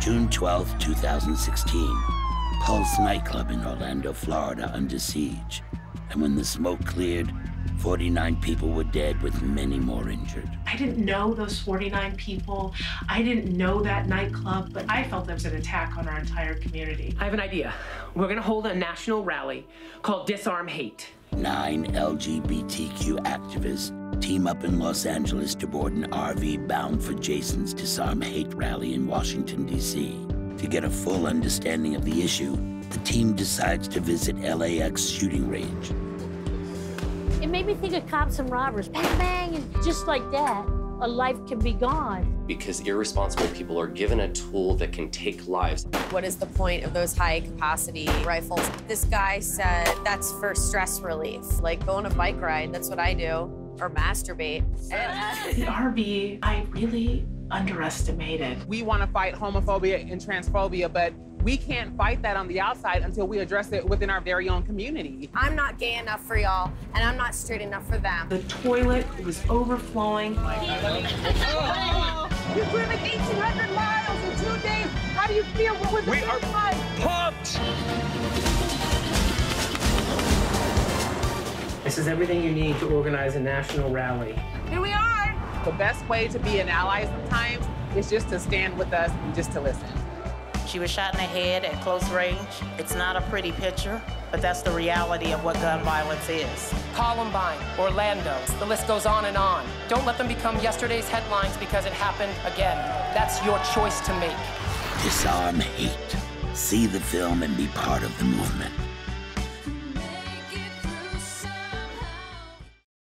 June 12, 2016, Pulse nightclub in Orlando, Florida, under siege. And when the smoke cleared, 49 people were dead, with many more injured. I didn't know those 49 people. I didn't know that nightclub, but I felt there was an attack on our entire community. I have an idea. We're gonna hold a national rally called Disarm Hate. Nine LGBTQ activists team up in Los Angeles to board an RV bound for Jason's Disarm Hate rally in Washington, D.C. To get a full understanding of the issue, the team decides to visit LAX shooting range. It made me think of cops and robbers. Bang, bang, and just like that, a life can be gone. Because irresponsible people are given a tool that can take lives. What is the point of those high capacity rifles? This guy said that's for stress relief. Like go on a bike ride, that's what I do, or masturbate. The RV, I really underestimated. We want to fight homophobia and transphobia, but we can't fight that on the outside until we address it within our very own community. I'm not gay enough for y'all, and I'm not straight enough for them. The toilet was overflowing. You've driven 1,800 miles in two days. How do you feel? What was We are like? pumped! This is everything you need to organize a national rally. Here we are. The best way to be an ally sometimes is just to stand with us and just to listen. She was shot in the head at close range. It's not a pretty picture, but that's the reality of what gun violence is. Columbine, Orlando, the list goes on and on. Don't let them become yesterday's headlines because it happened again. That's your choice to make. Disarm hate. See the film and be part of the movement.